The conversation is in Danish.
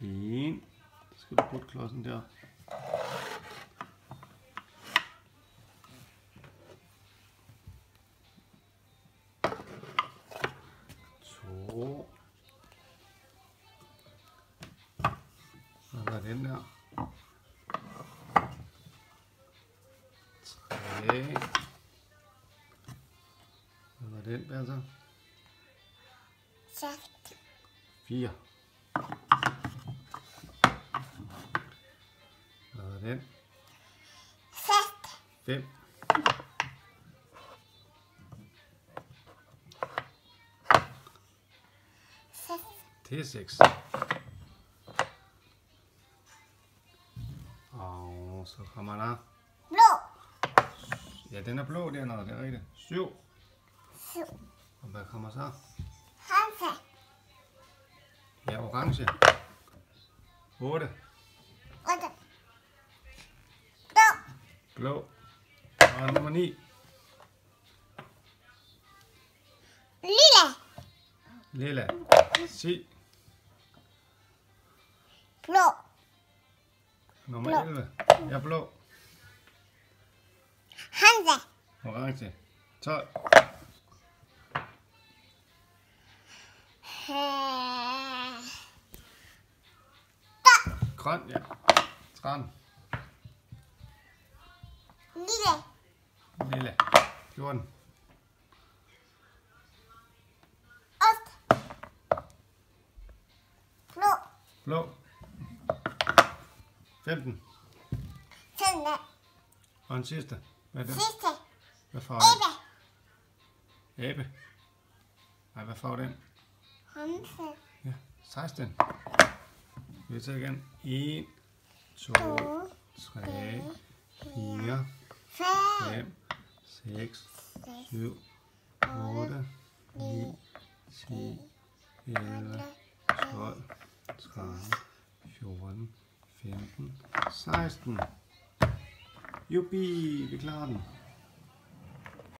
En. Så skal du putte klodsen der. To. Hvad var den der? Tre. Hvad var den, Bertha? Seks. 4. Er den? Seks. 5. Seks. Det er 6. Og så kommer der... Blå. Ja, den er blå dernede, det er rigtigt. 7. Syv. Og hvad kommer så? Hanse. Ja, orange. 8. Blå. Og nummer 9. Lille. Lilla. 10. Blå. Nummer Blå. 11. Ja, blå. Hanse. Orange. 12. Øh. Grøn, ja. 13. Lille. Lilla. 14. Ost. Blå. Blå. 15. Sønne. Og en sidste. Hvad er det? Sidste. Hvad farve er den? Abe. Nej, hvad farve er den? Hanse. Ja, 16. Vi tager igen. 1, 2, To. 3, 4, Fem. 5, 6, Seks. 7, 8, 9, 10, 11, 12, 13, 14, 15, 16. Jubi, vi klarer den.